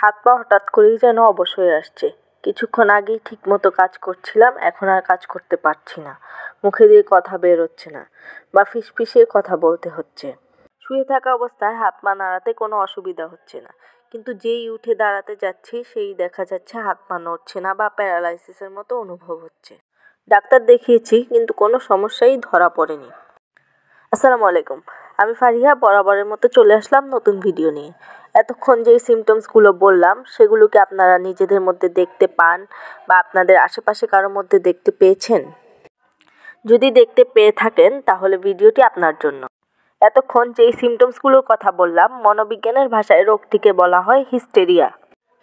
হাত পা হঠাৎ করেই যেন অবশ হয়ে আসছে। কিছুক্ষণ আগেই ঠিকমতো কাজ করছিলাম, এখন আর কাজ করতে পারছি না। মুখে দিয়ে কথা বের হচ্ছে না, বা ফিসফিসিয়ে কথা বলতে হচ্ছে। শুয়ে থাকা অবস্থায় হাত পা নাড়াতে কোনো অসুবিধা হচ্ছে না। কিন্তু যেই উঠে দাঁড়াতে যাচ্ছি, সেই দেখা যাচ্ছে হাত পা নড়ছে না বা প্যারালাইসিসের মতো অনুভব হচ্ছে। ডাক্তার দেখিয়েছি, কিন্তু কোনো সমস্যাই ধরা পড়েনি। আসসালামু আলাইকুম। আমি ফারিহা, বরাবরের মতো চলে আসলাম নতুন ভিডিও নিয়ে। এতক্ষণ যেই সিমটমসগুলো বললাম, সেগুলোকে আপনারা নিজেদের মধ্যে দেখতে পান বা আপনাদের আশেপাশে কারোর মধ্যে দেখতে পেয়েছেন? যদি দেখতে পেয়ে থাকেন, তাহলে ভিডিওটি আপনার জন্য। এতক্ষণ যেই সিমটমসগুলোর কথা বললাম, মনোবিজ্ঞানের ভাষায় রোগটিকে বলা হয় হিস্টেরিয়া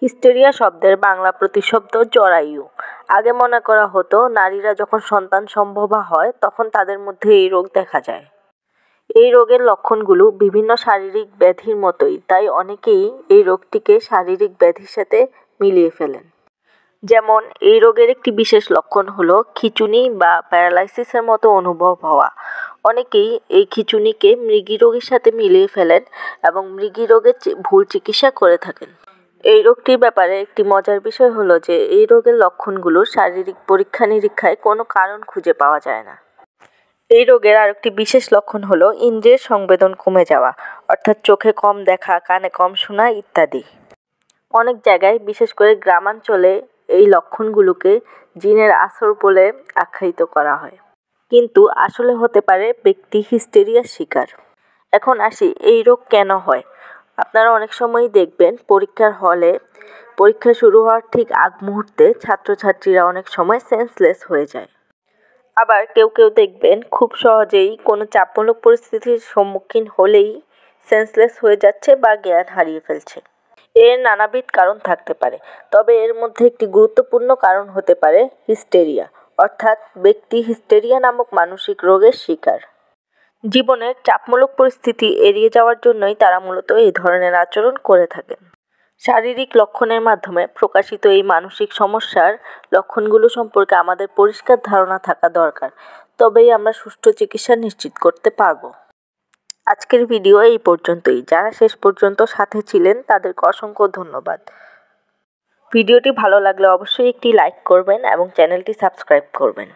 হিস্টেরিয়া শব্দের বাংলা প্রতিশব্দ জরায়ু। আগে মনে করা হতো, নারীরা যখন সন্তান সম্ভবা হয়, তখন তাদের মধ্যে এই রোগ দেখা যায়। এই রোগের লক্ষণগুলো বিভিন্ন শারীরিক ব্যাধির মতোই, তাই অনেকেই এই রোগটিকে শারীরিক ব্যাধির সাথে মিলিয়ে ফেলেন। যেমন, এই রোগের একটি বিশেষ লক্ষণ হলো খিচুনি বা প্যারালাইসিসের মতো অনুভব হওয়া। অনেকেই এই খিচুনিকে মৃগী রোগের সাথে মিলিয়ে ফেলেন এবং মৃগী রোগের ভুল চিকিৎসা করে থাকেন। এই রোগটির ব্যাপারে একটি মজার বিষয় হলো যে, এই রোগের লক্ষণগুলো শারীরিক পরীক্ষা নিরীক্ষায় কোনো কারণ খুঁজে পাওয়া যায় না। এই রোগের আরেকটি বিশেষ লক্ষণ হলো ইন্দ্রিয়ের সংবেদন কমে যাওয়া, অর্থাৎ চোখে কম দেখা, কানে কম শোনা ইত্যাদি। অনেক জায়গায়, বিশেষ করে গ্রামাঞ্চলে, এই লক্ষণগুলোকে জিনের আসর বলে আখ্যায়িত করা হয়। কিন্তু আসলে হতে পারে ব্যক্তি হিস্টেরিয়ার শিকার। এখন আসি, এই রোগ কেন হয়? আপনারা অনেক সময়ই দেখবেন, পরীক্ষার হলে, পরীক্ষা শুরু হওয়ার ঠিক আগ মুহূর্তে ছাত্রছাত্রীরা অনেক সময় সেন্সলেস হয়ে যায়। আবার কেউ কেউ দেখবেন খুব সহজেই কোনো চাপমূলক পরিস্থিতির সম্মুখীন হলেই সেন্সলেস হয়ে যাচ্ছে বা জ্ঞান হারিয়ে ফেলছে। এর নানাবিধ কারণ থাকতে পারে, তবে এর মধ্যে একটি গুরুত্বপূর্ণ কারণ হতে পারে হিস্টেরিয়া অর্থাৎ ব্যক্তি হিস্টেরিয়া নামক মানসিক রোগের শিকার। জীবনের চাপমূলক পরিস্থিতি এড়িয়ে যাওয়ার জন্যই তারা মূলত এই ধরনের আচরণ করে থাকেন। শারীরিক লক্ষণের মাধ্যমে প্রকাশিত এই মানসিক সমস্যার লক্ষণগুলো সম্পর্কে আমাদের পরিষ্কার ধারণা থাকা দরকার। তবেই আমরা সুষ্ঠু চিকিৎসা নিশ্চিত করতে পারব। আজকের ভিডিও এই পর্যন্তই। যারা শেষ পর্যন্ত সাথে ছিলেন, তাদেরকে অসংখ্য ধন্যবাদ। ভিডিওটি ভালো লাগলে অবশ্যই একটি লাইক করবেন এবং চ্যানেলটি সাবস্ক্রাইব করবেন।